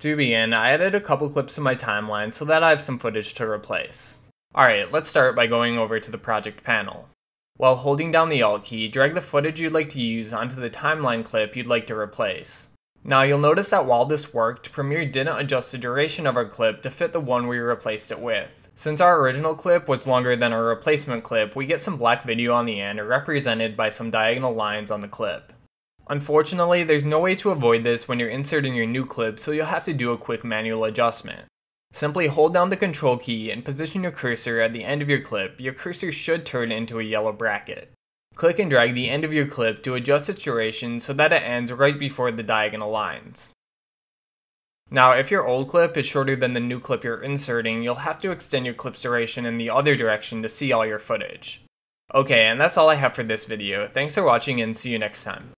To begin, I added a couple clips to my timeline so that I have some footage to replace. Alright, let's start by going over to the project panel. While holding down the Alt key, drag the footage you'd like to use onto the timeline clip you'd like to replace. Now you'll notice that while this worked, Premiere didn't adjust the duration of our clip to fit the one we replaced it with. Since our original clip was longer than our replacement clip, we get some black video on the end represented by some diagonal lines on the clip. Unfortunately, there's no way to avoid this when you're inserting your new clip, so you'll have to do a quick manual adjustment. Simply hold down the control key and position your cursor at the end of your clip. Your cursor should turn into a yellow bracket. Click and drag the end of your clip to adjust its duration so that it ends right before the diagonal lines. Now, if your old clip is shorter than the new clip you're inserting, you'll have to extend your clip's duration in the other direction to see all your footage. Okay, and that's all I have for this video. Thanks for watching and see you next time.